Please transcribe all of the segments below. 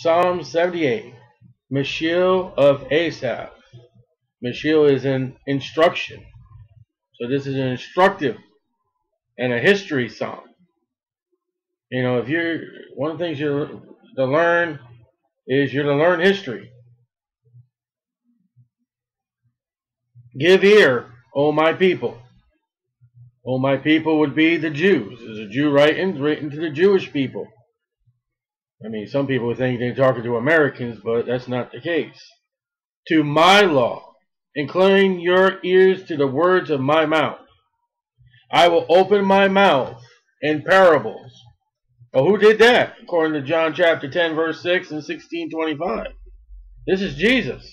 Psalm 78. Maschil of Asaph. Maschil is an instruction. So this is an instructive and a history psalm. You know, if you're one of the things you're to learn is you're to learn history. Give ear, O my people. O my people would be the Jews. Is a Jew writing written to the Jewish people? I mean, some people think they're talking to Americans, but that's not the case. To my law, incline your ears to the words of my mouth. I will open my mouth in parables. Well, who did that? According to John chapter 10, verse 6 and 1625. This is Jesus.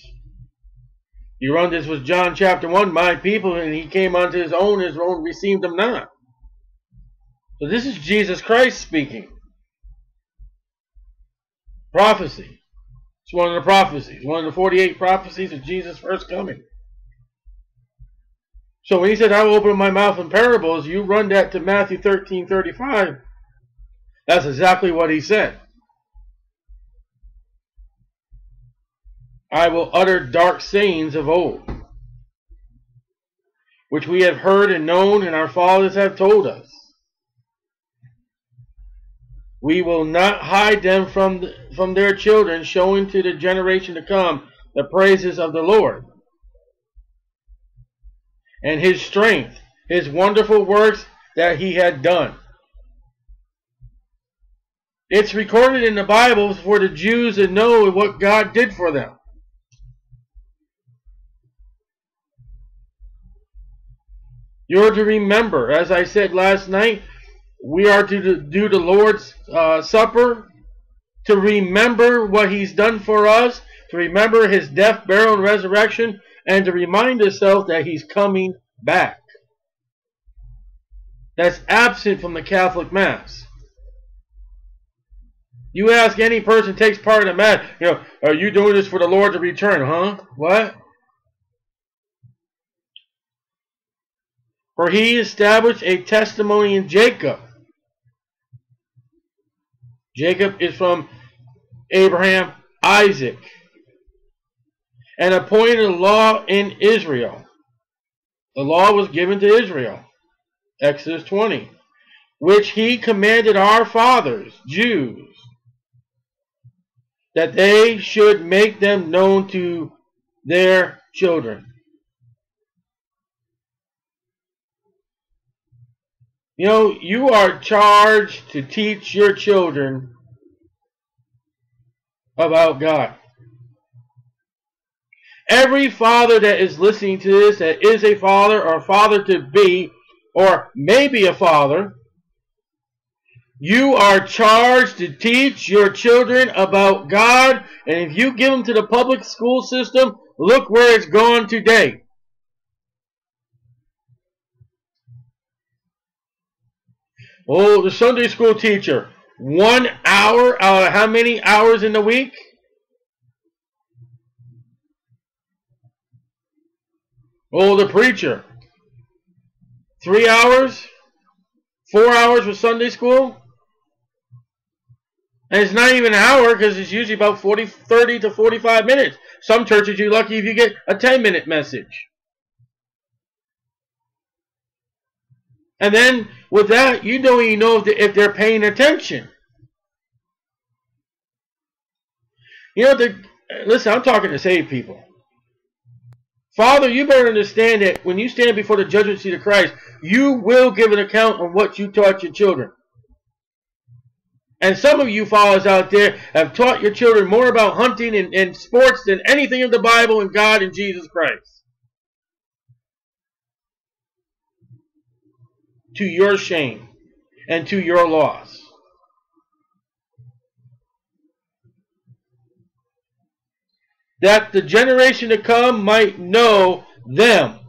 You run this was John chapter 1, my people, and he came unto his own, his own received him not. So this is Jesus Christ speaking. Prophecy. It's one of the prophecies, one of the 48 prophecies of Jesus' first coming. So when he said, I will open my mouth in parables, you run that to Matthew 13, 35. That's exactly what he said. I will utter dark sayings of old, which we have heard and known, and our fathers have told us. We will not hide them from, from their children, showing to the generation to come the praises of the Lord and his strength, his wonderful works that he had done. It's recorded in the Bible for the Jews to know what God did for them. You're to remember, as I said last night, we are to do the Lord's uh, Supper to remember what He's done for us, to remember His death, burial, and resurrection, and to remind ourselves that He's coming back. That's absent from the Catholic Mass. You ask any person takes part in the Mass, you know, are you doing this for the Lord to return? Huh? What? For he established a testimony in Jacob. Jacob is from Abraham, Isaac, and appointed a law in Israel. The law was given to Israel, Exodus 20, which he commanded our fathers, Jews, that they should make them known to their children. You know, you are charged to teach your children about God. Every father that is listening to this, that is a father or father to be, or maybe a father, you are charged to teach your children about God. And if you give them to the public school system, look where it's gone today. Oh, the Sunday school teacher. One hour out of how many hours in the week? Oh, the preacher. Three hours? Four hours for Sunday school? And it's not even an hour because it's usually about 40, 30 to 45 minutes. Some churches, you're lucky if you get a 10 minute message. And then with that, you don't even know if they're paying attention. You know, the, listen, I'm talking to saved people. Father, you better understand that when you stand before the judgment seat of Christ, you will give an account of what you taught your children. And some of you fathers out there have taught your children more about hunting and, and sports than anything of the Bible and God and Jesus Christ. To your shame and to your loss. That the generation to come might know them.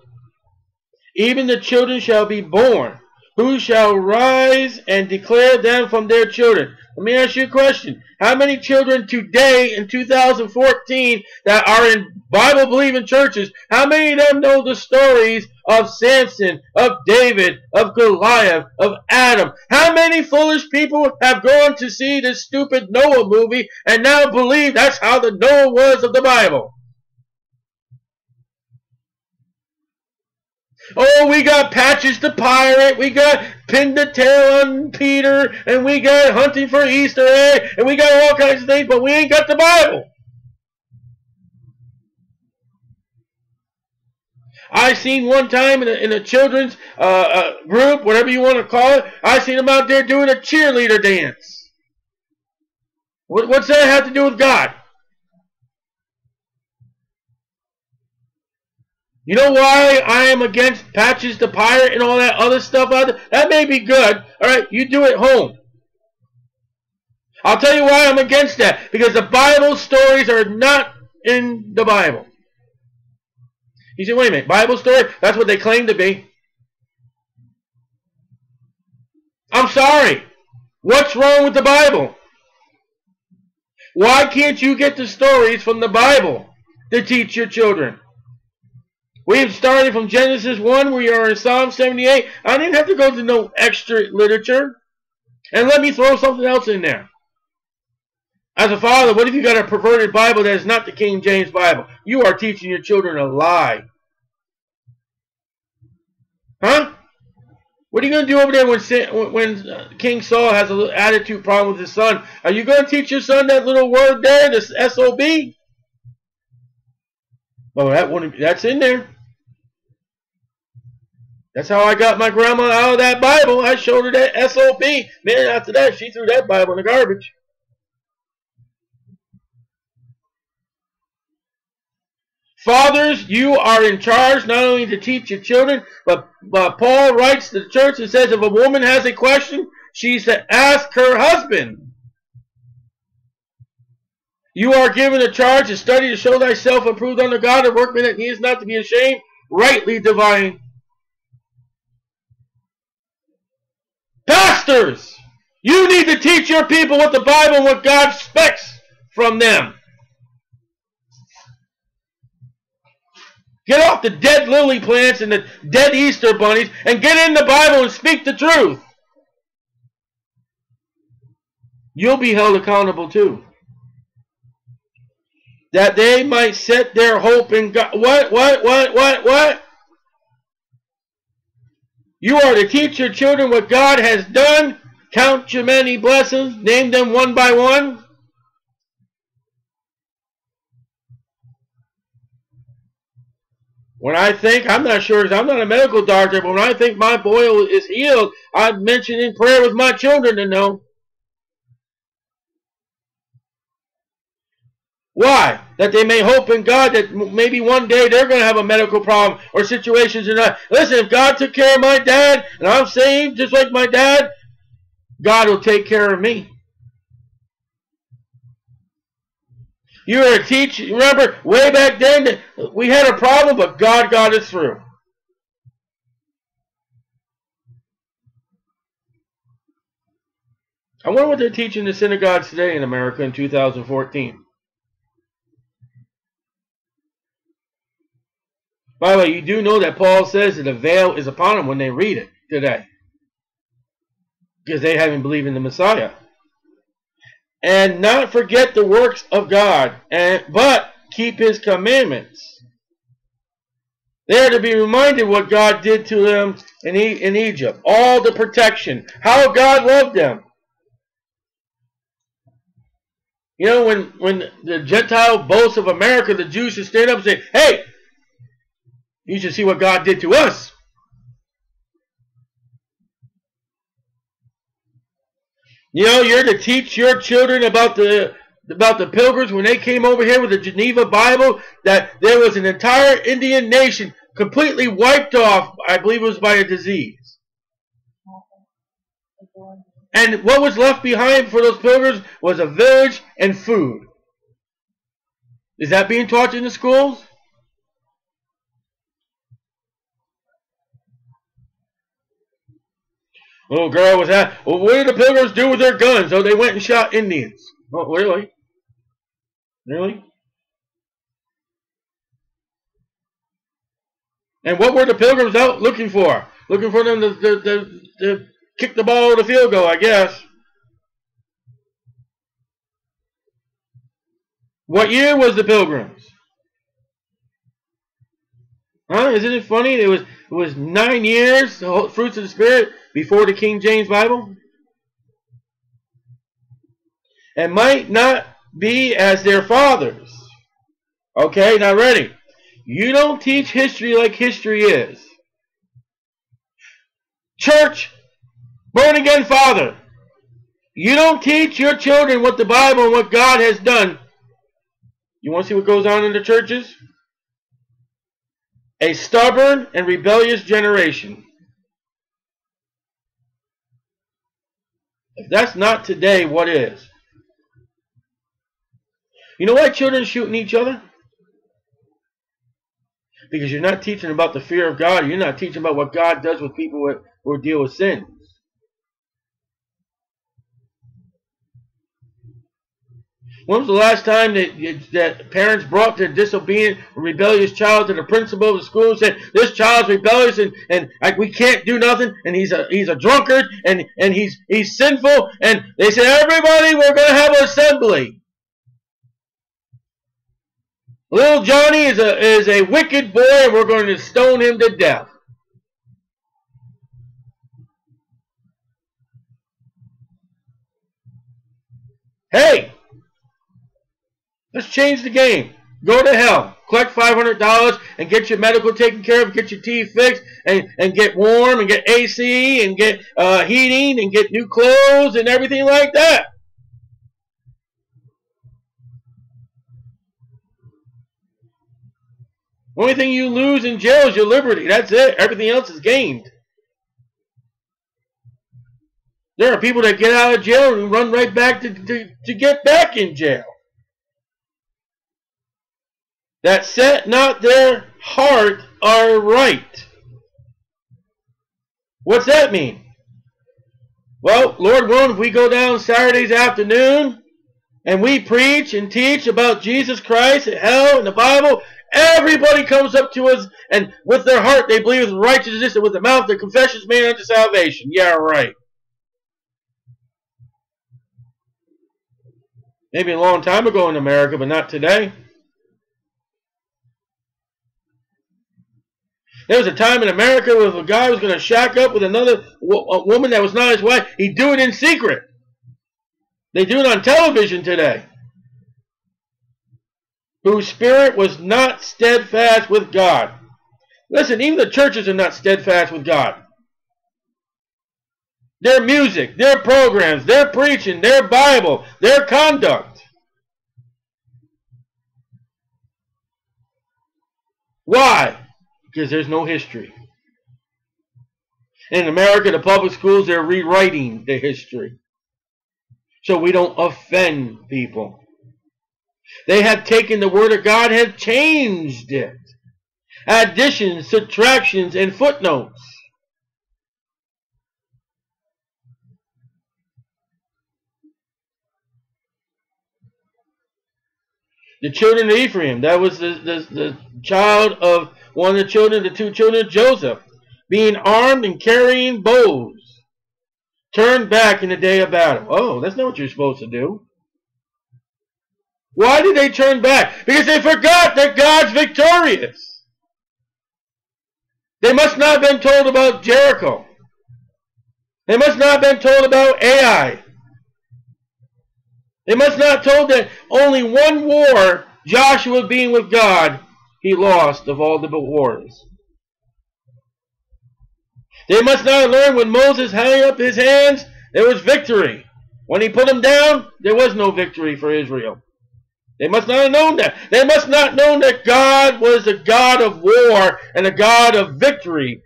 Even the children shall be born, who shall rise and declare them from their children. Let me ask you a question. How many children today in 2014 that are in Bible believing churches, how many of them know the stories of Samson, of David, of Goliath, of Adam. How many foolish people have gone to see this stupid Noah movie and now believe that's how the Noah was of the Bible? Oh, we got Patches the Pirate, we got Pin the Tail on Peter, and we got Hunting for Easter Egg, and we got all kinds of things, but we ain't got the Bible. I seen one time in a, in a children's uh, uh, group, whatever you want to call it, I seen them out there doing a cheerleader dance. What, what's that have to do with God? You know why I am against Patches the Pirate and all that other stuff out there? That may be good. All right, you do it home. I'll tell you why I'm against that. Because the Bible stories are not in the Bible. You say, wait a minute, Bible story? That's what they claim to be. I'm sorry. What's wrong with the Bible? Why can't you get the stories from the Bible to teach your children? We've started from Genesis 1, we are in Psalm 78. I didn't have to go to no extra literature. And let me throw something else in there. As a father, what if you got a perverted Bible that is not the King James Bible? You are teaching your children a lie. Huh? What are you going to do over there when when uh, King Saul has an attitude problem with his son? Are you going to teach your son that little word there, this SOB? Well, that one, that's in there. That's how I got my grandma out of that Bible. I showed her that SOP. Man, after that, she threw that Bible in the garbage. Fathers, you are in charge not only to teach your children, but, but Paul writes to the church and says if a woman has a question, she's to ask her husband. You are given a charge to study to show thyself approved unto God, a workman that is not to be ashamed, rightly divine Pastors, you need to teach your people what the Bible what God expects from them. Get off the dead lily plants and the dead Easter bunnies and get in the Bible and speak the truth. You'll be held accountable too. That they might set their hope in God. What, what, what, what, what? You are to teach your children what God has done. Count your many blessings. Name them one by one. When I think, I'm not sure, I'm not a medical doctor, but when I think my boy is healed, I mention in prayer with my children to know. Why? That they may hope in God that maybe one day they're going to have a medical problem or situations or not. Listen, if God took care of my dad and I'm saved just like my dad, God will take care of me. You were a teacher. Remember, way back then, we had a problem, but God got us through. I wonder what they're teaching the synagogues today in America in 2014. By the way, you do know that Paul says that the veil is upon them when they read it today. Because they haven't believed in the Messiah. And not forget the works of God, and but keep his commandments. They are to be reminded what God did to them in, e in Egypt. All the protection. How God loved them. You know, when, when the Gentile boasts of America, the Jews should stand up and say, hey, you should see what God did to us. You know, you're to teach your children about the about the pilgrims when they came over here with the Geneva Bible that there was an entire Indian nation completely wiped off, I believe it was by a disease. And what was left behind for those pilgrims was a village and food. Is that being taught in the schools? Little girl was at. Well, what did the pilgrims do with their guns? Oh, they went and shot Indians. Oh, really? Really? And what were the pilgrims out looking for? Looking for them to, to, to, to kick the ball the field goal, I guess. What year was the pilgrims? Huh? Isn't it funny? It was it was nine years, the fruits of the Spirit, before the King James Bible. And might not be as their fathers. Okay, now ready. You don't teach history like history is. Church, born again father. You don't teach your children what the Bible and what God has done. You want to see what goes on in the churches? A stubborn and rebellious generation. If that's not today, what is? You know why children shooting each other? Because you're not teaching about the fear of God. You're not teaching about what God does with people who deal with sin. When was the last time that, that parents brought their disobedient, rebellious child to the principal of the school and said, "This child's rebellious and, and like we can't do nothing, and he's a he's a drunkard and and he's he's sinful." And they said, "Everybody, we're going to have an assembly." Little Johnny is a is a wicked boy, and we're going to stone him to death. Hey, let's change the game. Go to hell. Collect $500 and get your medical taken care of, get your teeth fixed, and, and get warm, and get AC, and get uh, heating, and get new clothes, and everything like that. Only thing you lose in jail is your liberty. That's it. Everything else is gained. There are people that get out of jail and run right back to, to, to get back in jail. That set not their heart are right. What's that mean? Well, Lord willing, if we go down Saturdays afternoon and we preach and teach about Jesus Christ and hell and the Bible, everybody comes up to us and with their heart they believe righteousness and with their mouth their confession is made unto salvation. Yeah, right. Maybe a long time ago in America, but not today. There was a time in America where if a guy was going to shack up with another woman that was not his wife, he'd do it in secret. They do it on television today. Whose spirit was not steadfast with God. Listen, even the churches are not steadfast with God. Their music, their programs, their preaching, their Bible, their conduct. Why? Because there's no history. In America, the public schools, they're rewriting the history. So we don't offend people. They have taken the Word of God, have changed it. Additions, subtractions, and footnotes. the children of Ephraim. That was the, the, the child of one of the children, the two children of Joseph, being armed and carrying bows. Turned back in the day of battle. Oh, that's not what you're supposed to do. Why did they turn back? Because they forgot that God's victorious. They must not have been told about Jericho. They must not have been told about Ai. They must not have told that only one war, Joshua being with God, he lost of all the wars. They must not have learned when Moses hung up his hands, there was victory. When he put them down, there was no victory for Israel. They must not have known that. They must not have known that God was a God of war and a God of victory.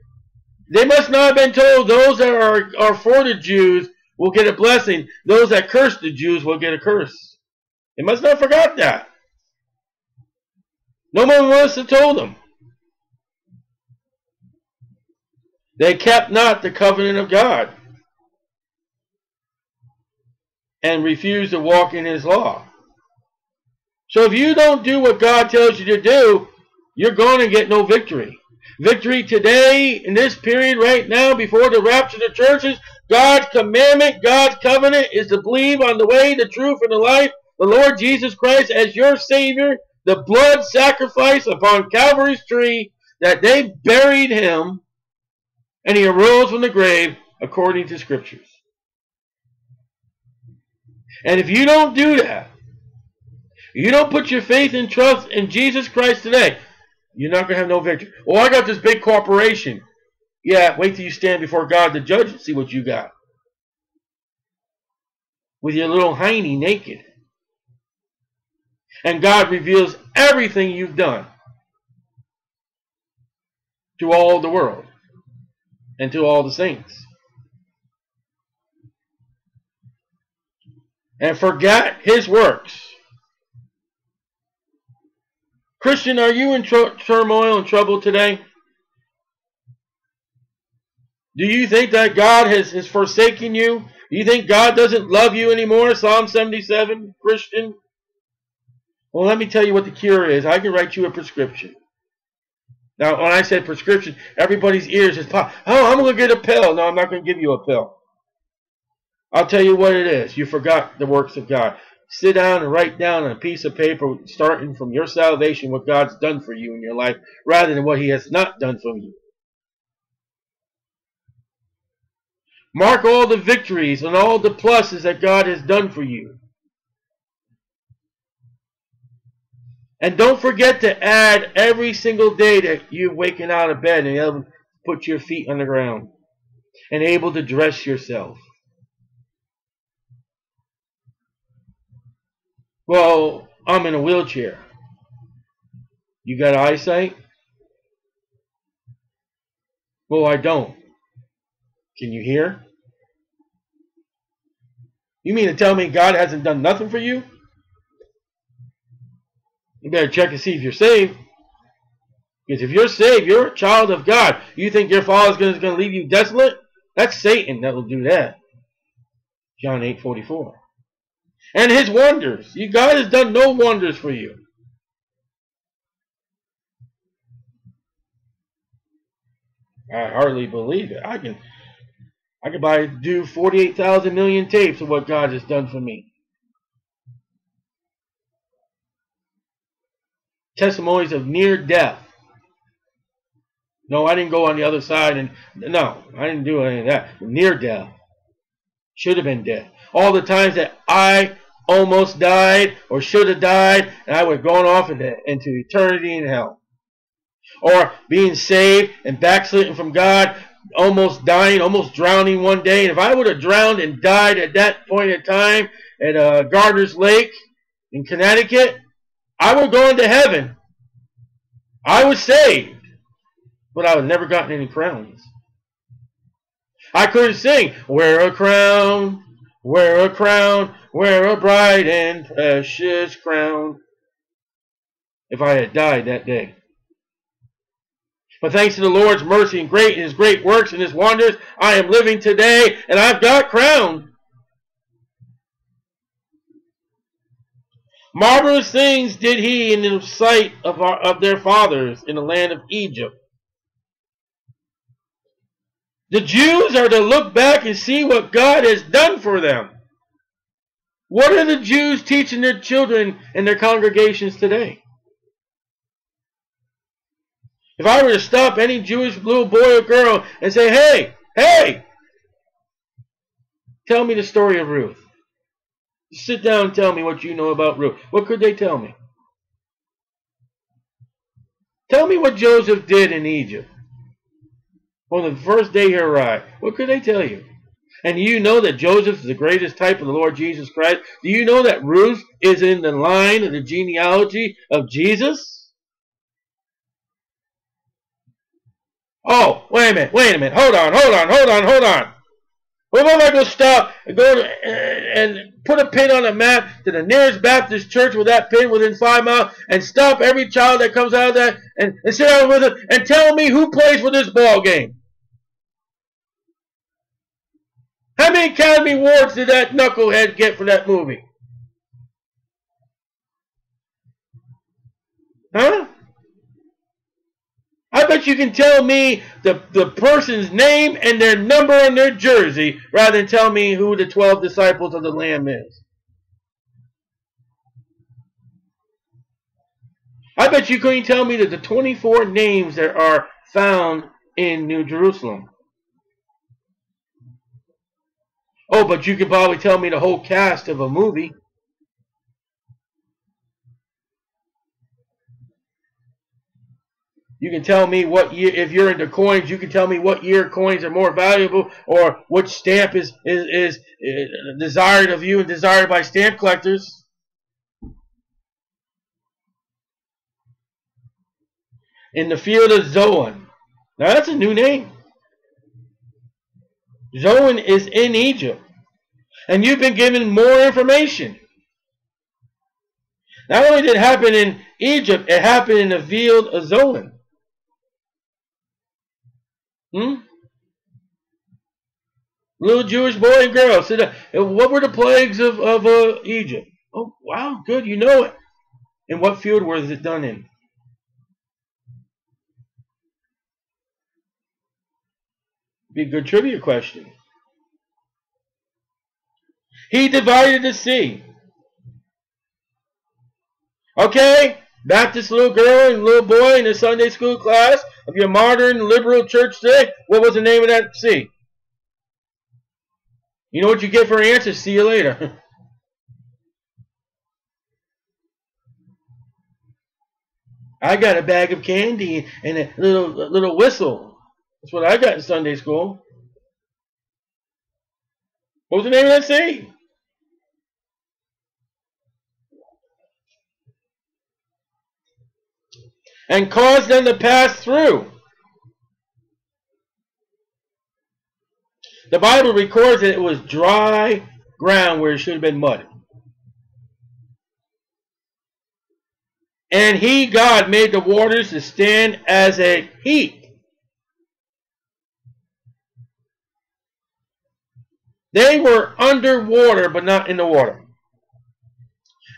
They must not have been told those that are, are for the Jews will get a blessing. Those that curse the Jews will get a curse. They must not have forgot that. No one must have told them. They kept not the covenant of God and refused to walk in his law. So if you don't do what God tells you to do, you're going to get no victory. Victory today, in this period right now, before the rapture of the churches, God's commandment, God's covenant is to believe on the way, the truth, and the life, the Lord Jesus Christ as your Savior, the blood sacrifice upon Calvary's tree, that they buried him, and he arose from the grave according to Scriptures. And if you don't do that, you don't put your faith and trust in Jesus Christ today, you're not going to have no victory. Well, I got this big corporation. Yeah, wait till you stand before God the judge and see what you got. With your little hiney naked. And God reveals everything you've done to all the world and to all the saints. And forget his works. Christian, are you in turmoil and trouble today? Do you think that God has, has forsaken you? Do you think God doesn't love you anymore? Psalm 77, Christian? Well, let me tell you what the cure is. I can write you a prescription. Now, when I said prescription, everybody's ears just pop. Oh, I'm going to get a pill. No, I'm not going to give you a pill. I'll tell you what it is. You forgot the works of God. Sit down and write down on a piece of paper, starting from your salvation, what God's done for you in your life, rather than what He has not done for you. Mark all the victories and all the pluses that God has done for you. And don't forget to add every single day that you're waking out of bed and able to put your feet on the ground and able to dress yourself. Well, I'm in a wheelchair. You got eyesight? Well, I don't. Can you hear? You mean to tell me God hasn't done nothing for you? You better check and see if you're saved. Because if you're saved, you're a child of God. You think your father's going to leave you desolate? That's Satan that will do that. John 8, 44 and his wonders. You God has done no wonders for you. I hardly believe it. I can I could buy do 48,000 million tapes of what God has done for me. Testimonies of near death. No, I didn't go on the other side and no, I didn't do any of that. Near death. Should have been dead. All the times that I almost died or should have died, and I would have gone off into, into eternity in hell. Or being saved and backsliding from God, almost dying, almost drowning one day. And if I would have drowned and died at that point in time at uh, Gardner's Lake in Connecticut, I would go into heaven. I was saved, but I would never gotten any crowns. I couldn't sing, wear a crown, wear a crown, wear a bright and precious crown. If I had died that day. But thanks to the Lord's mercy and great and his great works and his wonders, I am living today and I've got crowned. Marvelous things did he in the sight of, our, of their fathers in the land of Egypt. The Jews are to look back and see what God has done for them. What are the Jews teaching their children in their congregations today? If I were to stop any Jewish little boy or girl and say, hey, hey, tell me the story of Ruth. Sit down and tell me what you know about Ruth. What could they tell me? Tell me what Joseph did in Egypt on the first day he arrived. What could they tell you? And you know that Joseph is the greatest type of the Lord Jesus Christ? Do you know that Ruth is in the line of the genealogy of Jesus? Oh, wait a minute, wait a minute. Hold on, hold on, hold on, hold on. What if I go stop and go to, and put a pin on a map to the nearest Baptist church with that pin within five miles and stop every child that comes out of that and, and sit down with it and tell me who plays for this ball game? How many Academy Awards did that knucklehead get for that movie? Huh? Bet you can tell me the, the person's name and their number on their jersey rather than tell me who the 12 disciples of the Lamb is. I bet you couldn't tell me that the 24 names that are found in New Jerusalem. Oh, but you could probably tell me the whole cast of a movie. You can tell me what year, if you're into coins, you can tell me what year coins are more valuable or which stamp is, is, is, is desired of you and desired by stamp collectors. In the field of Zoan. Now that's a new name. Zoan is in Egypt. And you've been given more information. Not only did it happen in Egypt, it happened in the field of Zoan. Hmm? Little Jewish boy and girl. Down. What were the plagues of, of uh, Egypt? Oh, wow, good, you know it. And what field was it done in? Be a good trivia question. He divided the sea. Okay? Baptist little girl and little boy in the Sunday school class of your modern liberal church today, what was the name of that sea? You know what you get for an answer? See you later. I got a bag of candy and a little a little whistle. That's what I got in Sunday school. What was the name of that sea? And caused them to pass through. The Bible records that it was dry ground where it should have been mud. And he, God, made the waters to stand as a heap. They were underwater, but not in the water.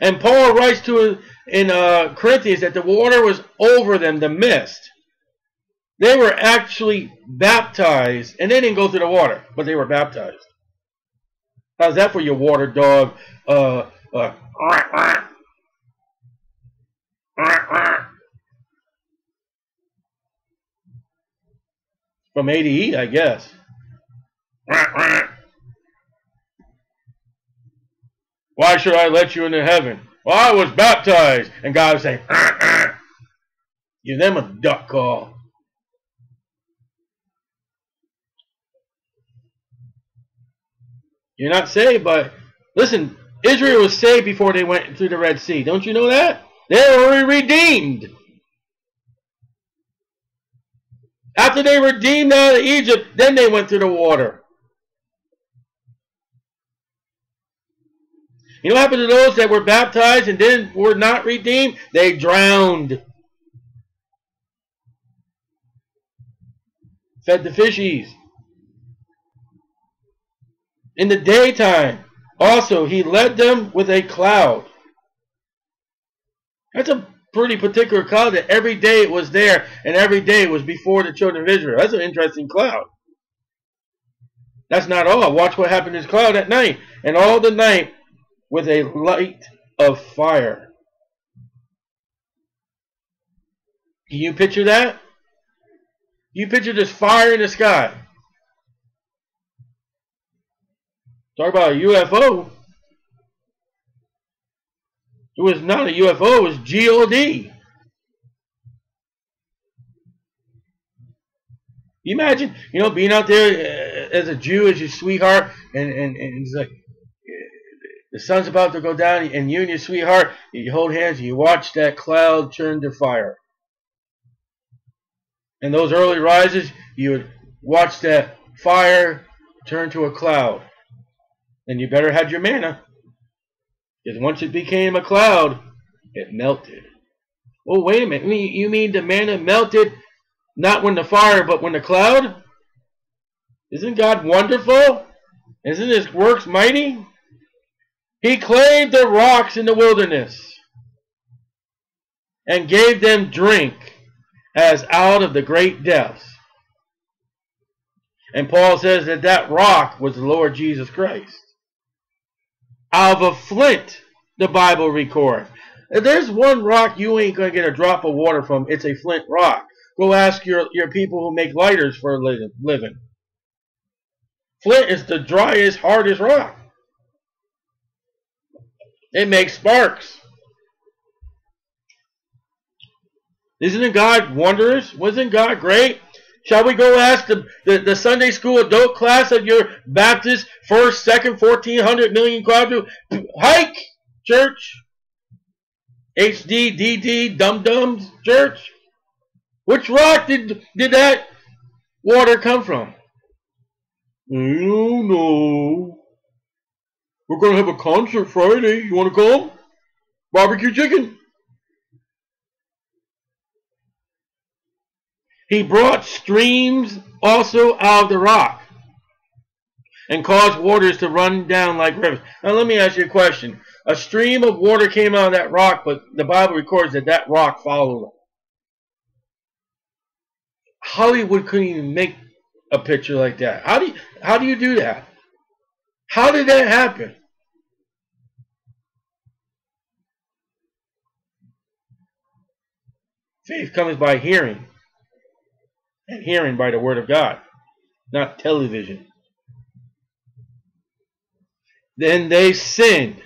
And Paul writes to in uh, Corinthians that the water was over them, the mist. They were actually baptized, and they didn't go through the water, but they were baptized. How's that for your water dog? Uh, uh, from A to E, I guess. Why should I let you into heaven? Well, I was baptized. And God was saying, uh, uh. give them a duck call. You're not saved, but listen, Israel was saved before they went through the Red Sea. Don't you know that? They were redeemed. After they redeemed out of Egypt, then they went through the water. You know what happened to those that were baptized and then were not redeemed? They drowned. Fed the fishies. In the daytime, also, he led them with a cloud. That's a pretty particular cloud that every day it was there and every day it was before the children of Israel. That's an interesting cloud. That's not all. Watch what happened to this cloud at night. And all the night with a light of fire. Can you picture that? You picture this fire in the sky. Talk about a UFO. It was not a UFO, it was G-O-D. Imagine, you know, being out there uh, as a Jew, as your sweetheart, and, and, and it's like, the sun's about to go down, and you and your sweetheart, you hold hands, and you watch that cloud turn to fire. In those early rises, you would watch that fire turn to a cloud. Then you better have your manna. Because once it became a cloud, it melted. Oh, wait a minute. You mean the manna melted not when the fire, but when the cloud? Isn't God wonderful? Isn't his works mighty? He clave the rocks in the wilderness and gave them drink as out of the great depths. And Paul says that that rock was the Lord Jesus Christ. Out of a flint, the Bible records. If there's one rock you ain't going to get a drop of water from, it's a flint rock. Go ask your, your people who make lighters for a living. Flint is the driest, hardest rock. It makes sparks. Isn't God wondrous? Wasn't God great? Shall we go ask the, the, the, Sunday school adult class of your Baptist first, second, 1400 million quadruple hike church? HDDD, Dum Dums church? Which rock did, did that water come from? I don't know. We're going to have a concert Friday. You want to come? Barbecue chicken. He brought streams also out of the rock and caused waters to run down like rivers. Now let me ask you a question. A stream of water came out of that rock, but the Bible records that that rock followed it. Hollywood couldn't even make a picture like that. How do you, how do you do that? How did that happen? Faith comes by hearing, and hearing by the Word of God, not television. Then they sinned,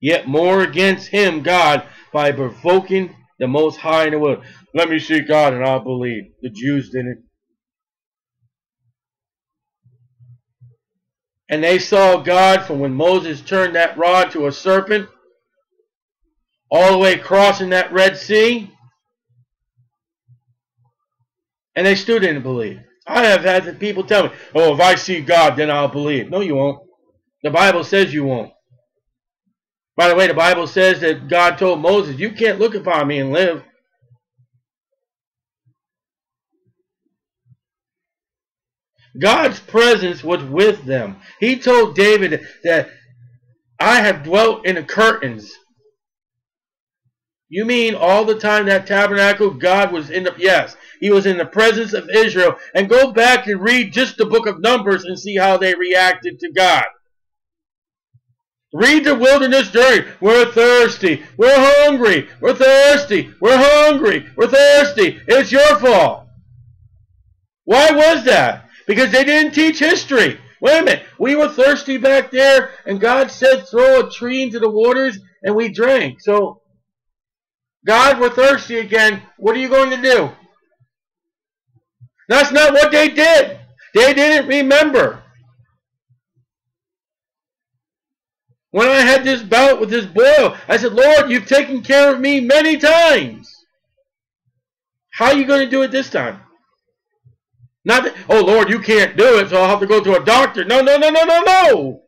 yet more against him, God, by provoking the Most High in the world. Let me see God and I'll believe. The Jews didn't. And they saw God from when Moses turned that rod to a serpent, all the way crossing that Red Sea. And they still didn't believe. I have had people tell me, oh, if I see God, then I'll believe. No, you won't. The Bible says you won't. By the way, the Bible says that God told Moses, you can't look upon me and live. God's presence was with them. He told David that I have dwelt in the curtains. You mean all the time that tabernacle, God was in the, yes, he was in the presence of Israel. And go back and read just the book of Numbers and see how they reacted to God. Read the wilderness journey. We're thirsty. We're hungry. We're thirsty. We're hungry. We're thirsty. It's your fault. Why was that? Because they didn't teach history. Wait a minute. We were thirsty back there, and God said throw a tree into the waters, and we drank. So, God, we're thirsty again. What are you going to do? That's not what they did. They didn't remember. When I had this bout with this boil, I said, Lord, you've taken care of me many times. How are you going to do it this time? Not oh, Lord, you can't do it, so I'll have to go to a doctor. No, no, no, no, no, no.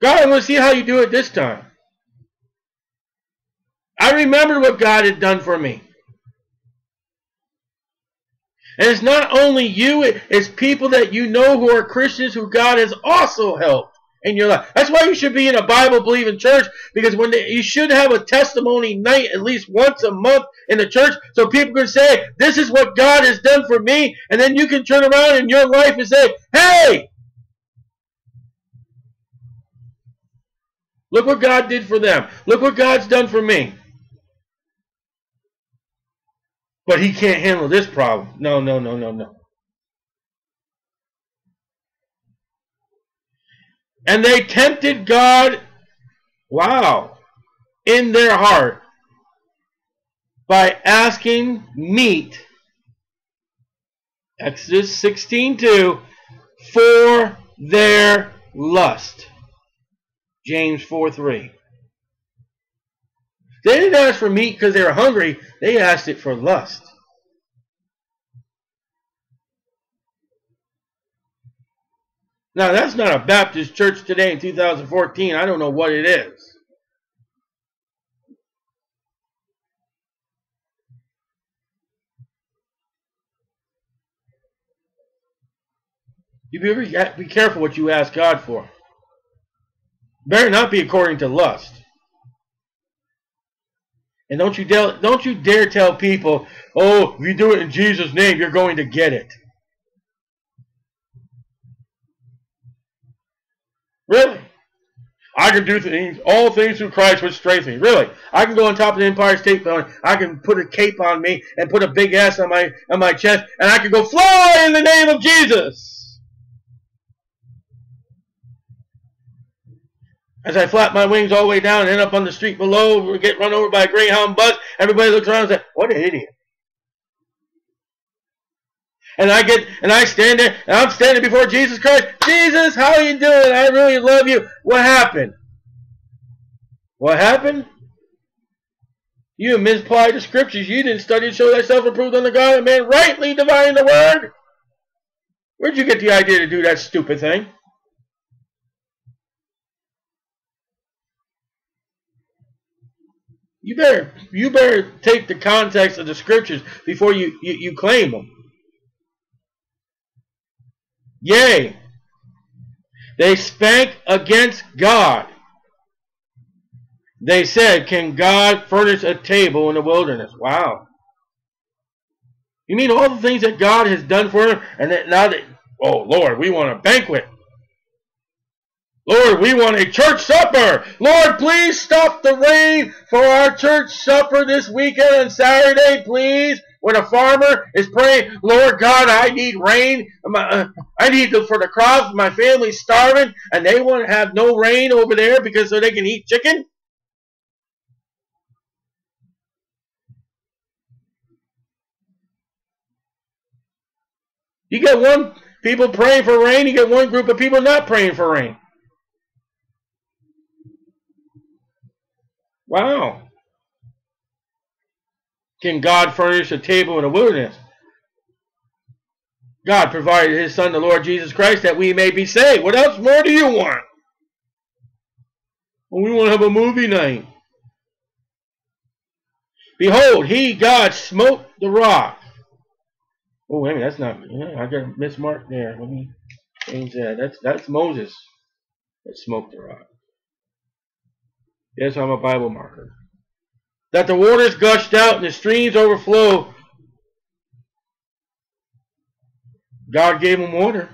God, I want to see how you do it this time. I remember what God had done for me. And it's not only you, it's people that you know who are Christians who God has also helped in your life. That's why you should be in a Bible believing church because when they, you should have a testimony night at least once a month in the church so people can say, This is what God has done for me. And then you can turn around in your life and say, Hey, look what God did for them. Look what God's done for me. But he can't handle this problem. No, no, no, no, no. And they tempted God, wow, in their heart by asking meat, Exodus 16:2, for their lust. James 4:3. They didn't ask for meat because they were hungry. They asked it for lust. Now, that's not a Baptist church today in 2014. I don't know what it is. You be, be careful what you ask God for. Better not be according to lust. And don't you don't you dare tell people, oh, if you do it in Jesus' name, you're going to get it. Really? I can do things, all things through Christ which strengthens me. Really? I can go on top of the Empire State Building. I can put a cape on me and put a big S on my on my chest, and I can go fly in the name of Jesus. As I flap my wings all the way down and end up on the street below, get run over by a Greyhound bus, everybody looks around and says, "What an idiot!" And I get and I stand there and I'm standing before Jesus Christ. Jesus, how are you doing? I really love you. What happened? What happened? You misapplied the scriptures. You didn't study to show thyself approved on the God and man, rightly dividing the word. Where'd you get the idea to do that stupid thing? You better you better take the context of the scriptures before you, you, you claim them. Yea, they spank against God. They said, Can God furnish a table in the wilderness? Wow. You mean all the things that God has done for them, and that now that, oh Lord, we want a banquet. Lord, we want a church supper. Lord, please stop the rain for our church supper this weekend on Saturday, please. When a farmer is praying, Lord God, I need rain. Uh, I need for the crops. My family's starving, and they want to have no rain over there because so they can eat chicken. You get one people praying for rain. You get one group of people not praying for rain. Wow. Can God furnish a table in the wilderness? God provided his son, the Lord Jesus Christ, that we may be saved. What else more do you want? Well, we want to have a movie night. Behold, he, God, smote the rock. Oh, wait a minute, that's not, I got a mismark there. Let me change that. That's, that's Moses that smoked the rock. Yes, I'm a Bible marker that the waters gushed out and the streams overflow. God gave them water.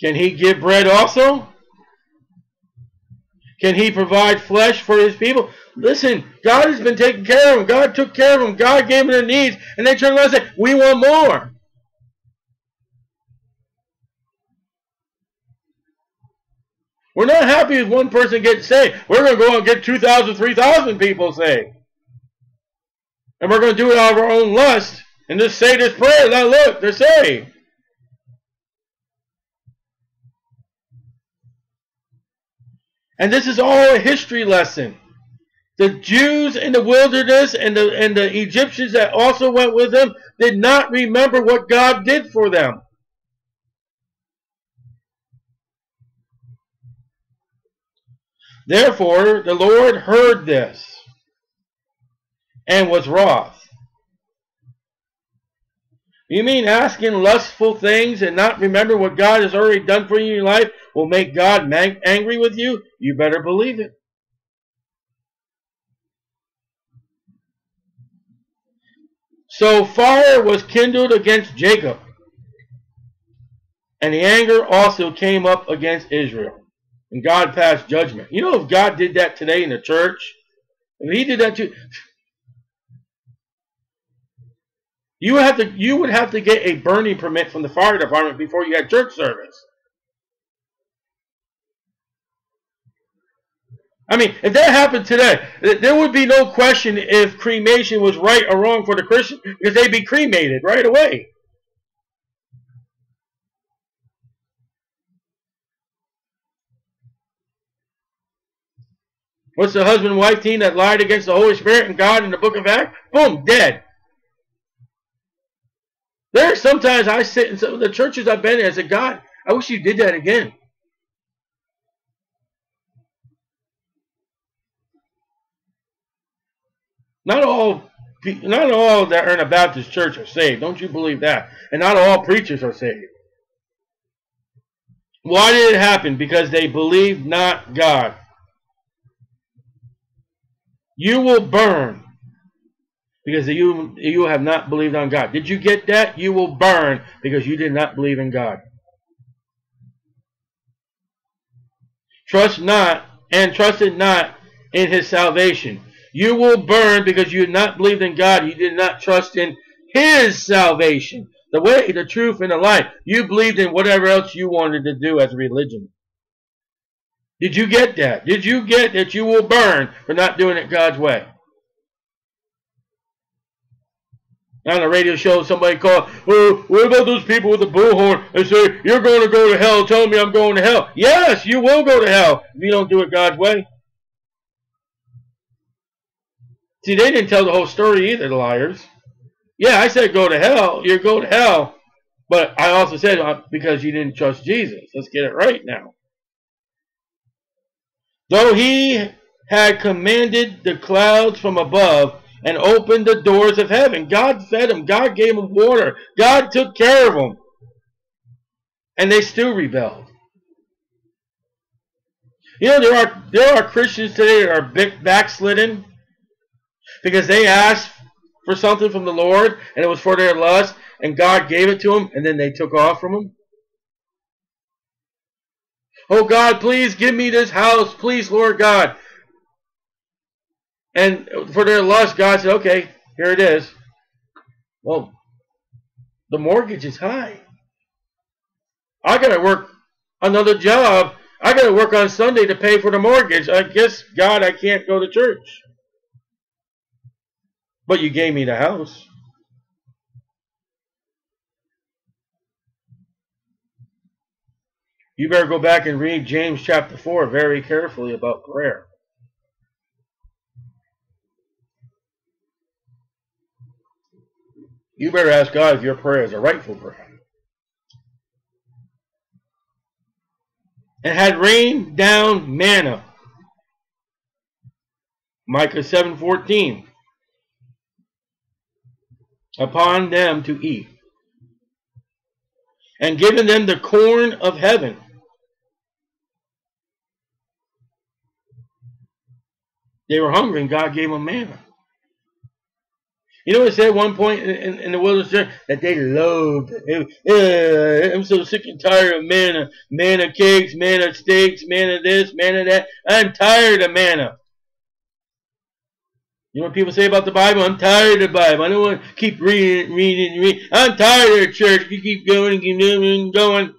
Can he give bread also? Can he provide flesh for his people? Listen, God has been taking care of them. God took care of them. God gave them their needs. And they turn around and say, we want more. We're not happy if one person gets saved. We're going to go and get 2,000, 3,000 people saved. And we're going to do it out of our own lust and just say this prayer. Now look, they're saved. And this is all a history lesson. The Jews in the wilderness and the, and the Egyptians that also went with them did not remember what God did for them. Therefore the Lord heard this and was wroth. You mean asking lustful things and not remember what God has already done for you in your life will make God angry with you? You better believe it. So fire was kindled against Jacob, and the anger also came up against Israel and God passed judgment. You know, if God did that today in the church, if He did that to you would have to you would have to get a burning permit from the fire department before you had church service. I mean, if that happened today, there would be no question if cremation was right or wrong for the Christian because they'd be cremated right away. What's the husband wife team that lied against the Holy Spirit and God in the book of Acts? Boom, dead. There sometimes I sit in some of the churches I've been in and say, God, I wish you did that again. Not all not all that are in a Baptist church are saved. Don't you believe that? And not all preachers are saved. Why did it happen? Because they believed not God. You will burn because you, you have not believed on God. Did you get that? You will burn because you did not believe in God. Trust not and trusted not in his salvation. You will burn because you did not believe in God. You did not trust in his salvation. The way, the truth, and the life. You believed in whatever else you wanted to do as a religion. Did you get that? Did you get that you will burn for not doing it God's way? on a radio show, somebody called, well, what about those people with the bullhorn and say, you're going to go to hell, tell me I'm going to hell. Yes, you will go to hell if you don't do it God's way. See, they didn't tell the whole story either, the liars. Yeah, I said go to hell. You're going to hell. But I also said uh, because you didn't trust Jesus. Let's get it right now. Though he had commanded the clouds from above and opened the doors of heaven. God fed them. God gave them water. God took care of them. And they still rebelled. You know, there are, there are Christians today that are backslidden because they asked for something from the Lord and it was for their lust and God gave it to them and then they took off from them. Oh God, please give me this house. Please, Lord God. And for their lust, God said, okay, here it is. Well, the mortgage is high. I got to work another job. I got to work on Sunday to pay for the mortgage. I guess, God, I can't go to church. But you gave me the house. You better go back and read James chapter 4 very carefully about prayer. You better ask God if your prayer is a rightful prayer. And had rained down manna. Micah 7:14 upon them to eat and given them the corn of heaven they were hungry and God gave them manna you know what it said at one point in, in, the wilderness that they loathed. uh, I'm so sick and tired of manna, manna cakes, manna steaks, manna this, manna that. I'm tired of manna. You know what people say about the Bible? I'm tired of the Bible. I don't want to keep reading, reading, reading. I'm tired of church. You keep going and keep going and going.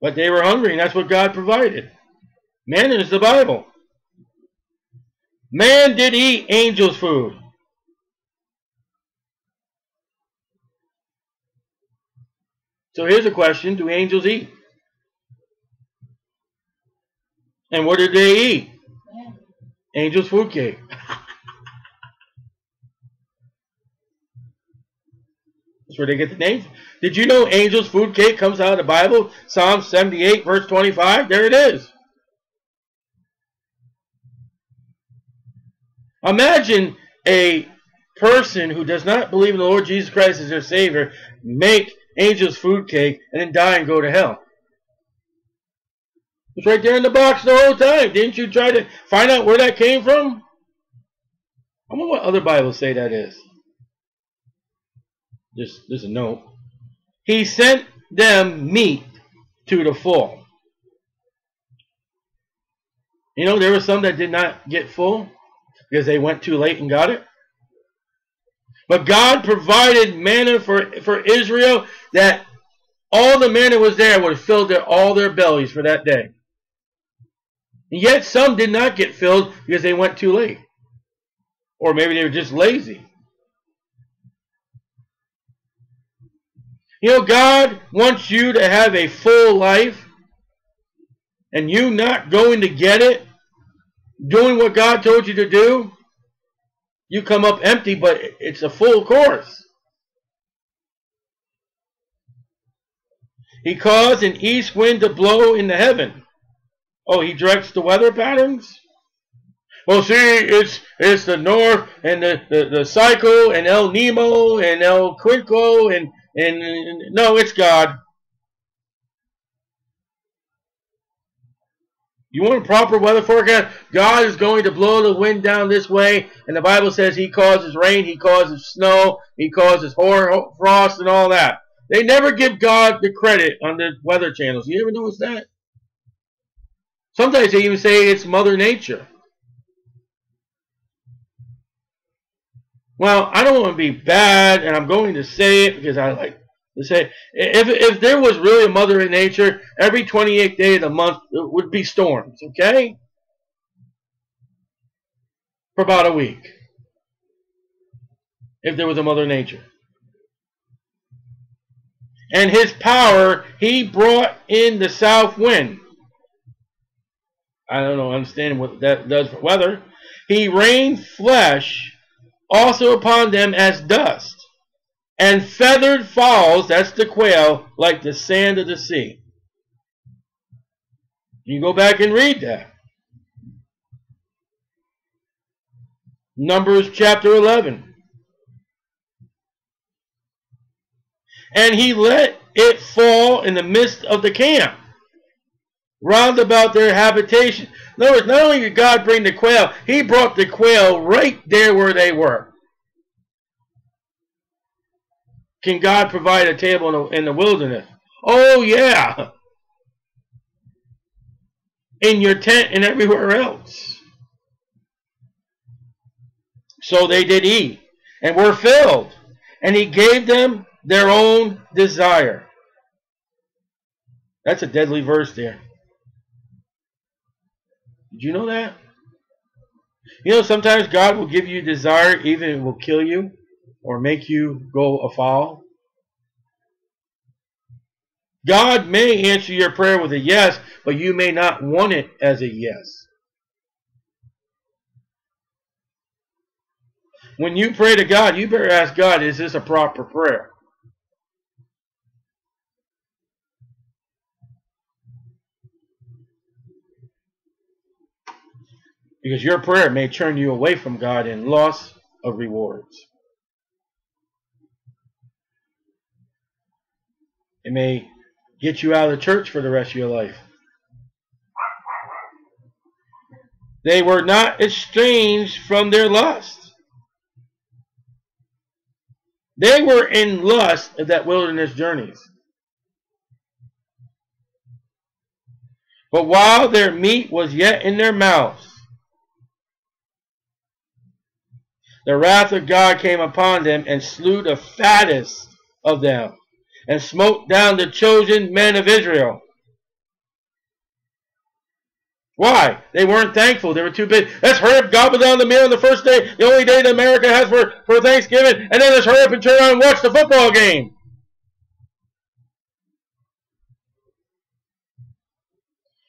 But they were hungry, and that's what God provided. Man is the Bible. Man did eat angels' food. So here's a question. Do angels eat? And what did they eat? Angels' food cake. That's where they get the name. Did you know angels' food cake comes out of the Bible? Psalm 78, verse 25. There it is. Imagine a person who does not believe in the Lord Jesus Christ as their Savior make angel's food cake and then die and go to hell. It's right there in the box the whole time. Didn't you try to find out where that came from? I wonder what other Bibles say that is. Just, just a note. He sent them meat to the full. You know, there were some that did not get full because they went too late and got it. But God provided manna for, for Israel that all the manna was there would have filled their, all their bellies for that day. And yet some did not get filled because they went too late. Or maybe they were just lazy. You know, God wants you to have a full life and you not going to get it doing what God told you to do, you come up empty, but it's a full course. He caused an east wind to blow in the heaven. Oh, he directs the weather patterns? Well, see, it's it's the north and the, the, the cycle and El Nemo and El Quinco and, and, and no, it's God. You want a proper weather forecast? God is going to blow the wind down this way, and the Bible says He causes rain, He causes snow, He causes hoar frost, and all that. They never give God the credit on the weather channels. You ever notice that? Sometimes they even say it's Mother Nature. Well, I don't want to be bad, and I'm going to say it because I like to say if if there was really a Mother in Nature, every 28th day of the month would be storms, okay? For about a week. If there was a Mother Nature. And his power, he brought in the south wind. I don't know, understand what that does for weather. He rained flesh also upon them as dust, and feathered falls, that's the quail, like the sand of the sea. You go back and read that. Numbers chapter 11. And he let it fall in the midst of the camp, round about their habitation. In other words, not only did God bring the quail, he brought the quail right there where they were. Can God provide a table in the, in the wilderness? Oh, yeah. In your tent and everywhere else. So they did eat and were filled. And he gave them their own desire. That's a deadly verse there. Did you know that? You know, sometimes God will give you desire, even it will kill you or make you go afoul. God may answer your prayer with a yes, but you may not want it as a yes. When you pray to God, you better ask God, is this a proper prayer? Because your prayer may turn you away from God in loss of rewards. It may get you out of the church for the rest of your life. They were not estranged from their lust. They were in lust of that wilderness journeys. But while their meat was yet in their mouths, the wrath of God came upon them and slew the fattest of them and smote down the chosen men of Israel. Why? They weren't thankful. They were too busy. Let's hurry up, gobble down the meal on the first day, the only day that America has for, for Thanksgiving, and then let's hurry up and turn around and watch the football game.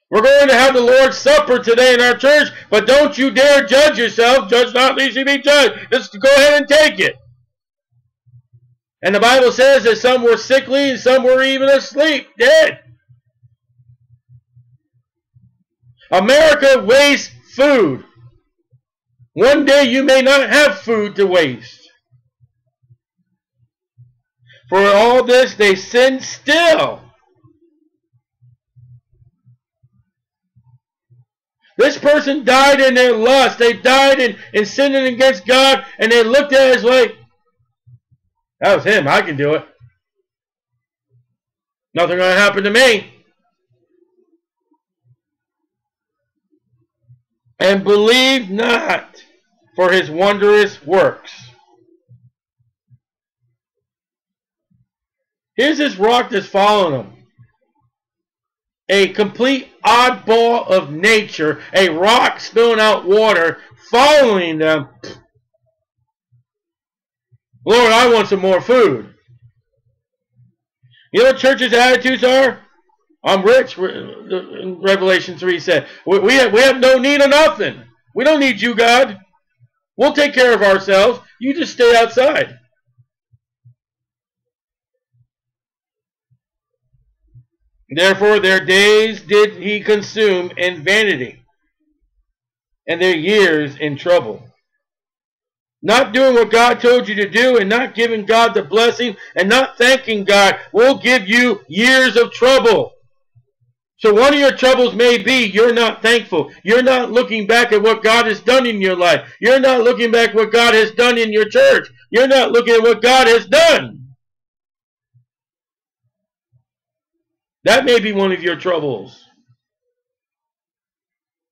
We're going to have the Lord's Supper today in our church, but don't you dare judge yourself. Judge not, lest you be judged. Just go ahead and take it. And the Bible says that some were sickly and some were even asleep, dead. America wastes food. One day you may not have food to waste. For all this they sin still. This person died in their lust. They died in, in sinning against God, and they looked at it as like, that was him. I can do it. Nothing going to happen to me. And believe not for his wondrous works. Here's this rock that's following him a complete oddball of nature, a rock spilling out water, following them. Lord, I want some more food. You know what churches' attitudes are? I'm rich. Revelation 3 said, we have, we have no need of nothing. We don't need you, God. We'll take care of ourselves. You just stay outside. Therefore their days did he consume in vanity, and their years in trouble. Not doing what God told you to do and not giving God the blessing and not thanking God will give you years of trouble. So one of your troubles may be you're not thankful. You're not looking back at what God has done in your life. You're not looking back what God has done in your church. You're not looking at what God has done. That may be one of your troubles.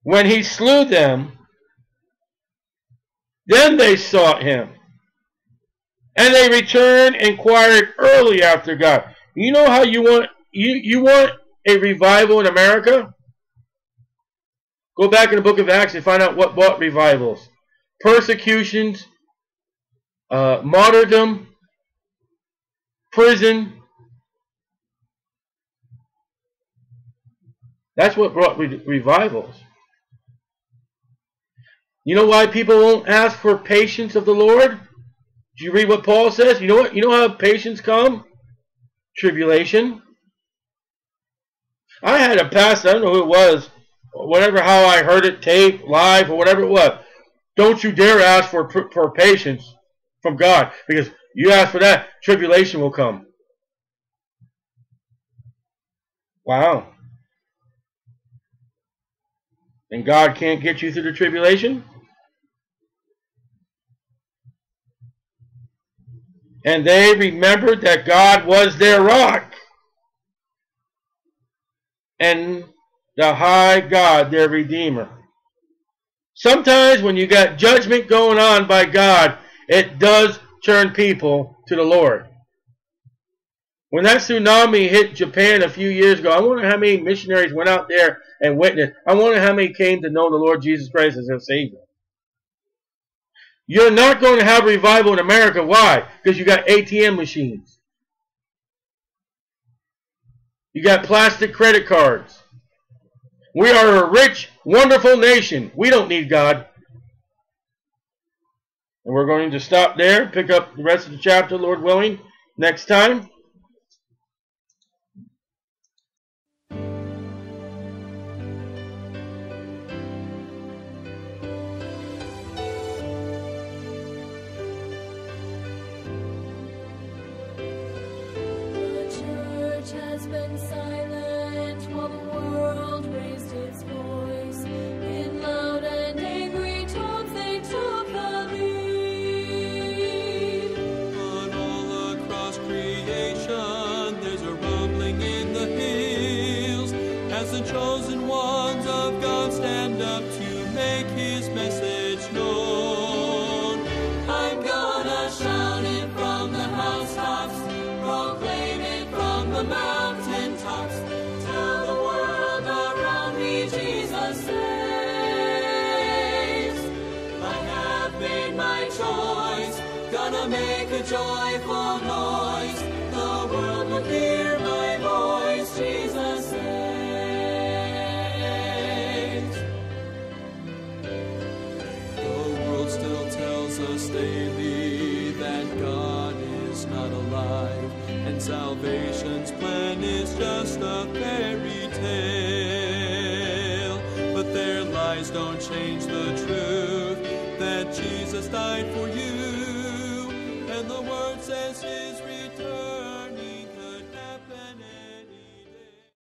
When he slew them, then they sought him. And they returned, inquired early after God. You know how you want you, you want a revival in America? Go back in the book of Acts and find out what brought revivals. Persecutions, uh, martyrdom, prison. That's what brought re revivals. You know why people won't ask for patience of the Lord? Do you read what Paul says? You know what? You know how patience come? Tribulation. I had a pastor, I don't know who it was, whatever how I heard it, tape, live, or whatever it was. Don't you dare ask for, for patience from God, because you ask for that, tribulation will come. Wow. And God can't get you through the tribulation? And they remembered that God was their rock and the high God, their Redeemer. Sometimes when you got judgment going on by God, it does turn people to the Lord. When that tsunami hit Japan a few years ago, I wonder how many missionaries went out there and witnessed. I wonder how many came to know the Lord Jesus Christ as their Savior. You're not going to have revival in America. Why? Because you got ATM machines. You got plastic credit cards. We are a rich, wonderful nation. We don't need God. And we're going to stop there, pick up the rest of the chapter, Lord willing, next time.